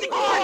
Holy God!